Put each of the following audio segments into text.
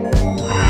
Música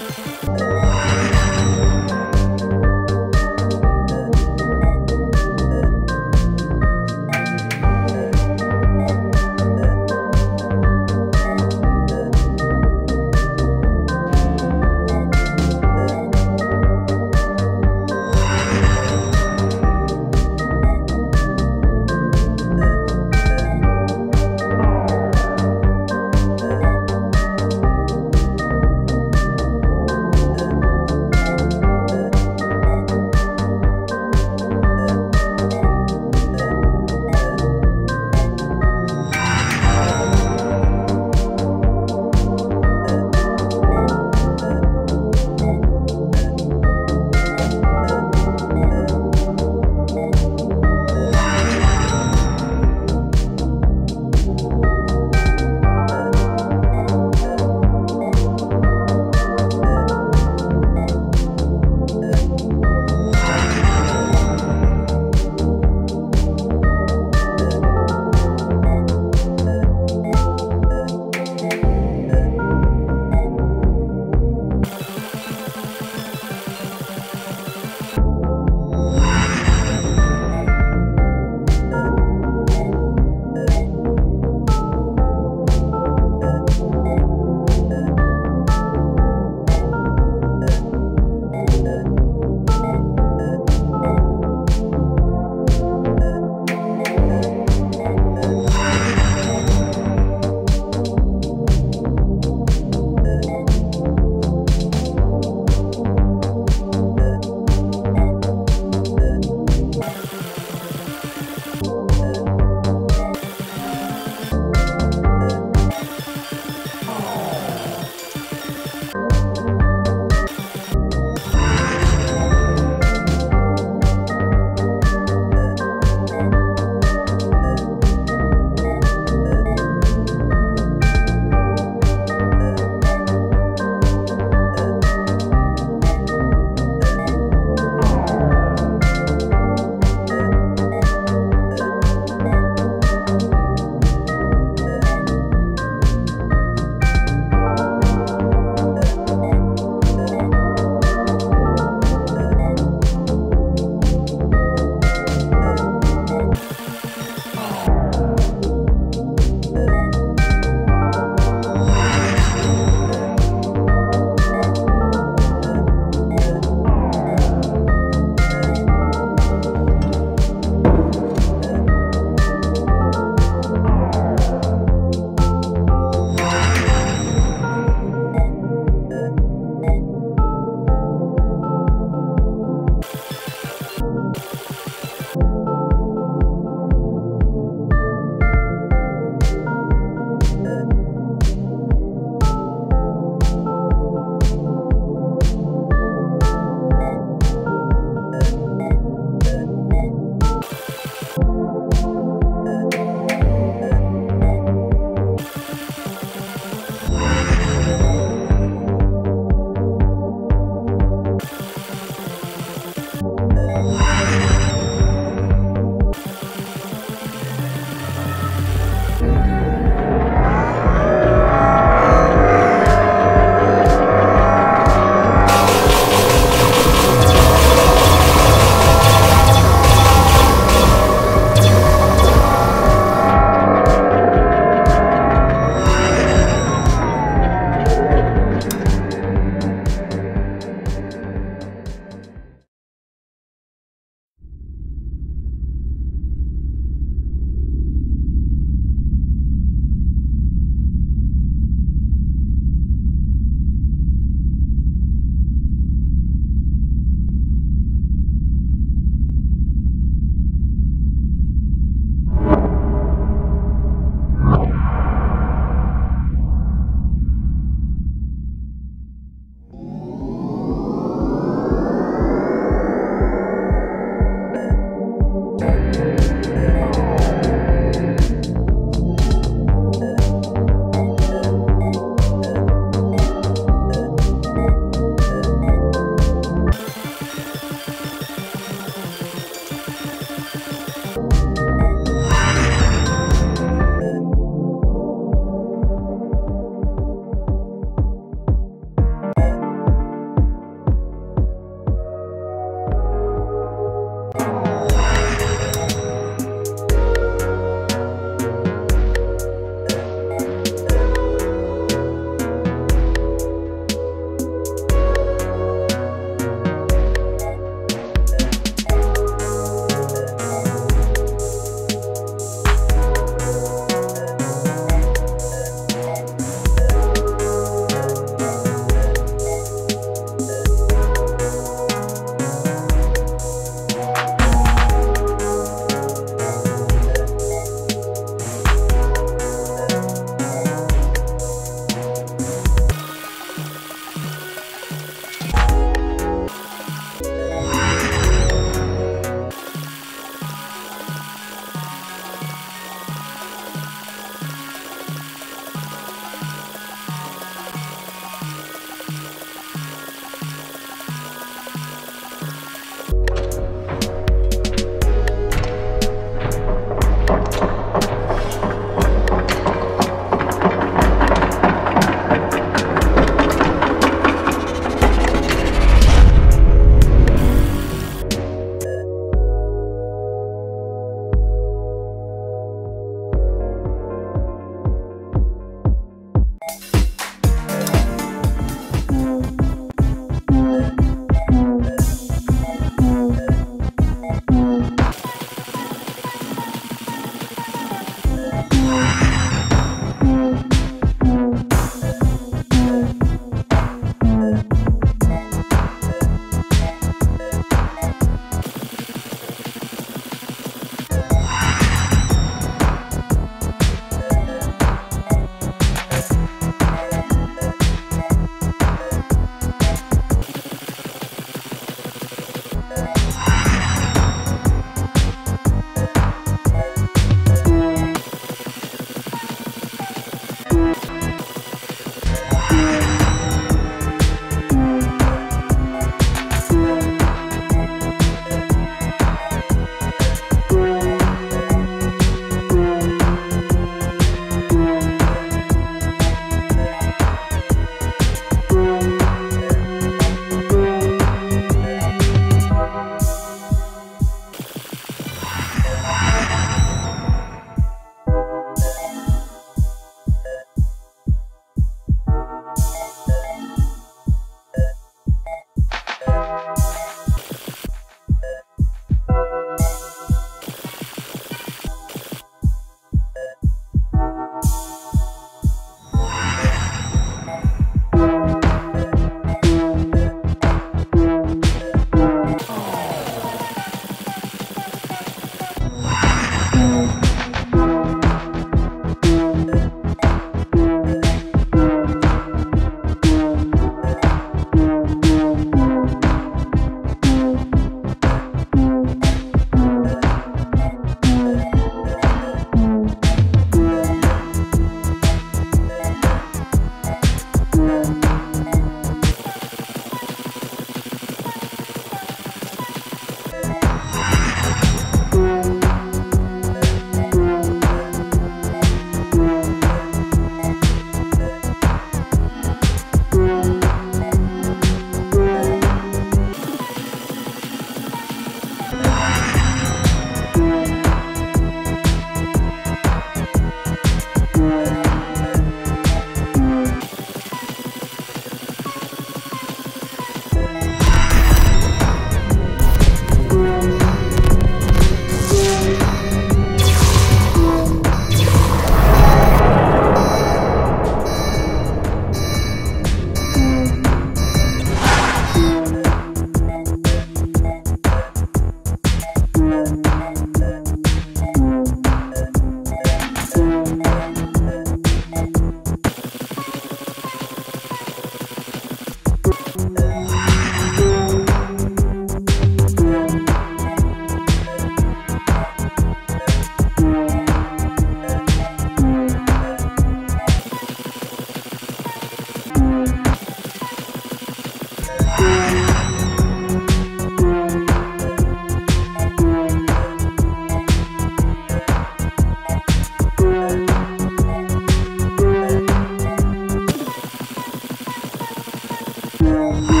Oh.